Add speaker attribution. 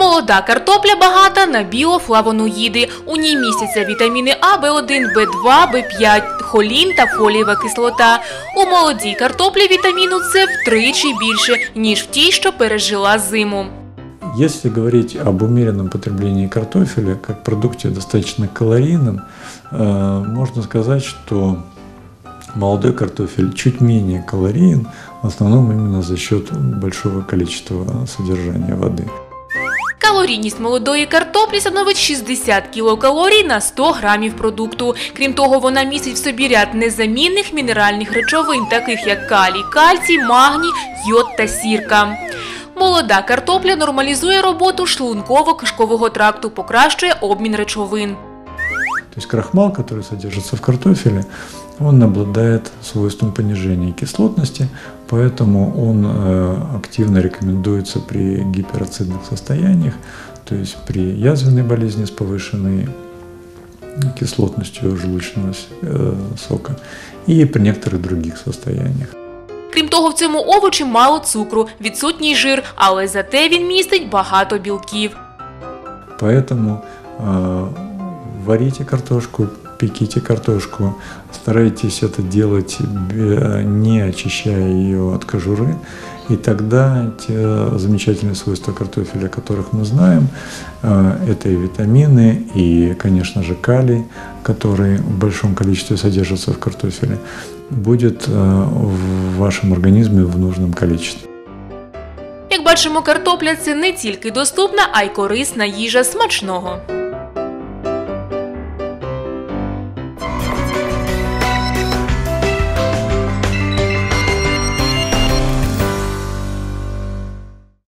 Speaker 1: Молода картопля багата на біофлавоноїди. У ній містяться вітаміни А, В1, В2, В5, холін та фолієва кислота. У молодій картоплі вітаміну С втричі більше, ніж в тій, що пережила зиму.
Speaker 2: Если говорить об умеренном потреблении картофеля как продукте достаточно калорийном, э, можно сказать, что молодой картофель чуть менее калориен, в основном именно за счет большого количества содержания воды.
Speaker 1: Калорійність молодої картоплі становить 60 кілокалорій на 100 грамів продукту. Крім того, вона містить в собі ряд незамінних мінеральних речовин, таких як калій, кальцій, магній, йод та сірка. Молода картопля нормалізує роботу шлунково-кишкового тракту, покращує обмін речовин.
Speaker 2: То есть крахмал, который содержится в картофеле, он обладает свойством понижения кислотности, поэтому он э, активно рекомендуется при гиперацидных состояниях, то есть при язвенной болезни с повышенной кислотностью желудочного э, сока и при некоторых других состояниях.
Speaker 1: Крім того, в цьому овочі мало цукру, відсутній жир, але зате він містить багато білків.
Speaker 2: Поэтому э, варите картошку, пеките картошку, старайтесь это делать бе- не очищая ее от кожуры, и тогда те замечательные свойства картофеля, о которых мы знаем, э, это и витамины, и, конечно же, калий, который в большом количестве содержится в картофеле, будет э, в вашем организме в нужном количестве.
Speaker 1: Як бачимо, картопля це не тільки доступна, а й корисна їжа смачного.